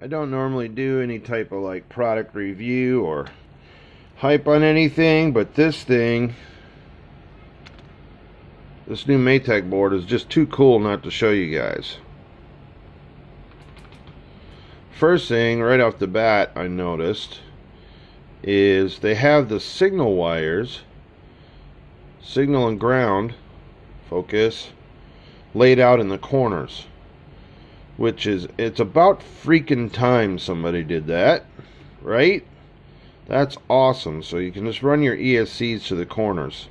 I don't normally do any type of like product review or hype on anything, but this thing, this new Matek board is just too cool not to show you guys. First thing, right off the bat, I noticed is they have the signal wires, signal and ground, focus, laid out in the corners which is it's about freaking time somebody did that right? That's awesome. So you can just run your ESCs to the corners.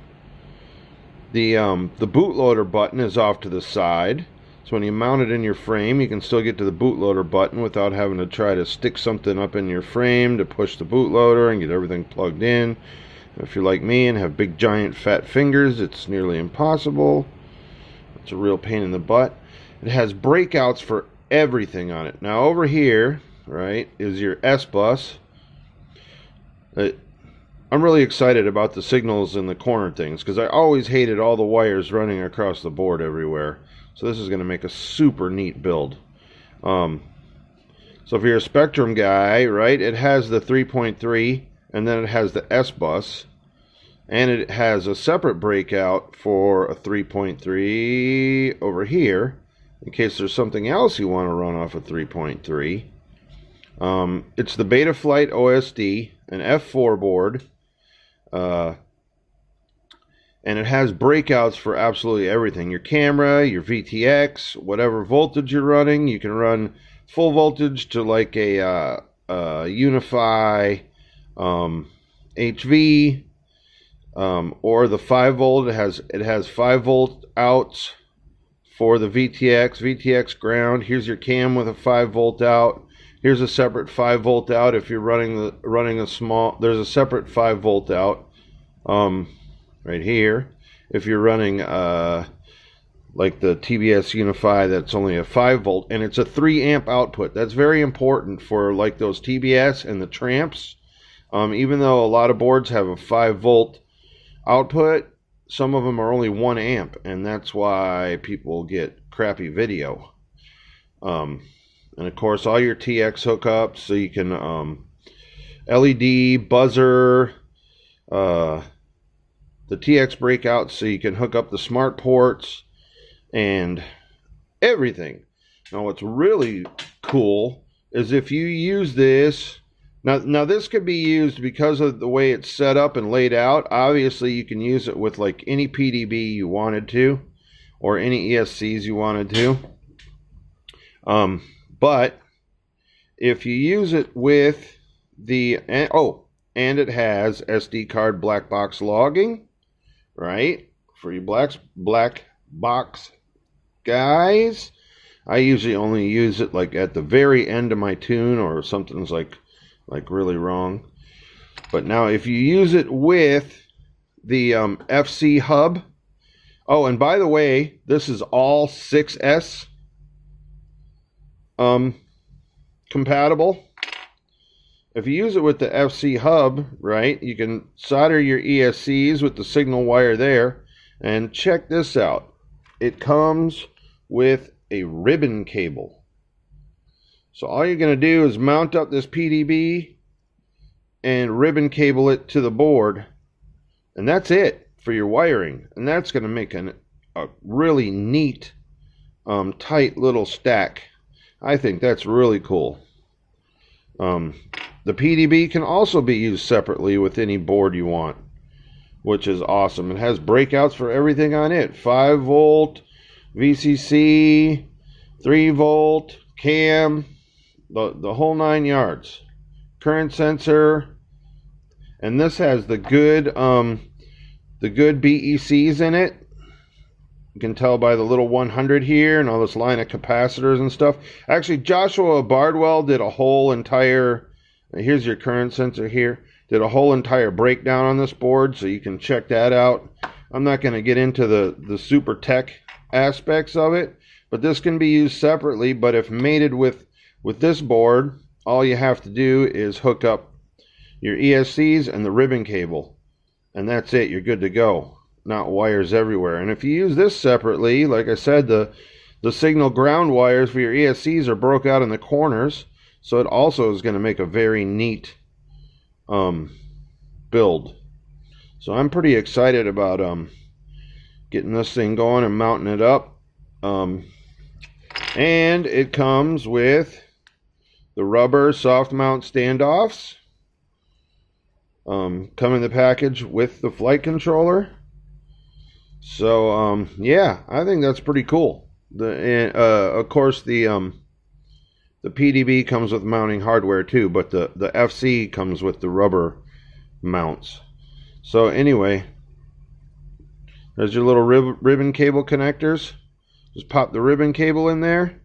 The um, the bootloader button is off to the side. So when you mount it in your frame you can still get to the bootloader button without having to try to stick something up in your frame to push the bootloader and get everything plugged in. If you're like me and have big giant fat fingers it's nearly impossible. It's a real pain in the butt. It has breakouts for everything on it. Now over here, right, is your S bus. Uh, I'm really excited about the signals in the corner things because I always hated all the wires running across the board everywhere. So this is going to make a super neat build. Um, so if you're a Spektrum guy, right, it has the 3.3 and then it has the S bus and it has a separate breakout for a 3.3 over here in case there's something else you want to run off of 3.3. Um, it's the Betaflight OSD, an F4 board, uh, and it has breakouts for absolutely everything. Your camera, your VTX, whatever voltage you're running, you can run full voltage to like a uh, uh, Unify um, HV, um, or the 5 volt. It has it has 5 volt outs for the VTX, VTX ground. Here's your cam with a 5 volt out. Here's a separate 5 volt out if you're running the running a small. There's a separate 5 volt out um, right here. If you're running uh, like the TBS Unify, that's only a 5 volt and it's a 3 amp output. That's very important for like those TBS and the Tramps. Um, even though a lot of boards have a 5 volt output, some of them are only one amp, and that's why people get crappy video. Um, and of course, all your TX hookups, so you can um, LED buzzer, uh, the TX breakout, so you can hook up the smart ports and everything. Now, what's really cool is if you use this now, now this could be used because of the way it's set up and laid out. Obviously, you can use it with like any PDB you wanted to, or any ESCs you wanted to. Um, but if you use it with the oh, and it has SD card black box logging, right? For you black black box guys, I usually only use it like at the very end of my tune or something's like like really wrong. But now if you use it with the um, FC hub, oh, and by the way, this is all 6S um, compatible. If you use it with the FC hub, right, you can solder your ESCs with the signal wire there. And check this out. It comes with a ribbon cable. So all you're going to do is mount up this PDB and ribbon cable it to the board. And that's it for your wiring. And that's going to make an, a really neat, um, tight little stack. I think that's really cool. Um, the PDB can also be used separately with any board you want, which is awesome. It has breakouts for everything on it 5 volt, VCC, 3 volt, cam, the, the whole nine yards. Current sensor, and this has the good um, the good BECs in it. You can tell by the little 100 here and all this line of capacitors and stuff. Actually, Joshua Bardwell did a whole entire. Here's your current sensor here. Did a whole entire breakdown on this board, so you can check that out. I'm not going to get into the the super tech aspects of it, but this can be used separately. But if mated with with this board, all you have to do is hook up your ESCs and the ribbon cable. And that's it. You're good to go. Not wires everywhere. And if you use this separately, like I said, the, the signal ground wires for your ESCs are broke out in the corners. So it also is going to make a very neat um, build. So I'm pretty excited about um, getting this thing going and mounting it up. Um, and it comes with the rubber soft mount standoffs. Um, come in the package with the flight controller. So um, yeah, I think that's pretty cool. The uh, of course the um, the PDB comes with mounting hardware too, but the the FC comes with the rubber mounts. So anyway, there's your little rib ribbon cable connectors. Just pop the ribbon cable in there,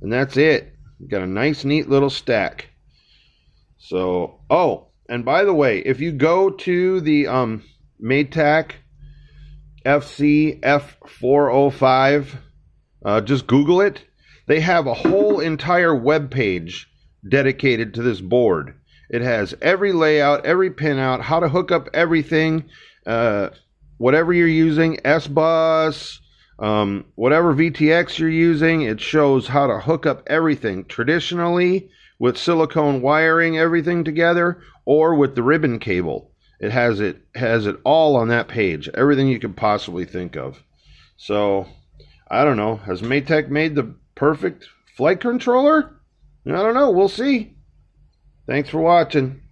and that's it. Got a nice, neat little stack. So, oh, and by the way, if you go to the um, Matek FC F405, uh, just Google it. They have a whole entire web page dedicated to this board. It has every layout, every pinout, how to hook up everything, uh, whatever you're using, S Bus, um, whatever VTX you're using. It shows how to hook up everything traditionally with silicone wiring everything together or with the ribbon cable. It has it has it all on that page, everything you could possibly think of. So I don't know. Has Matek made the perfect flight controller? I don't know. We'll see. Thanks for watching.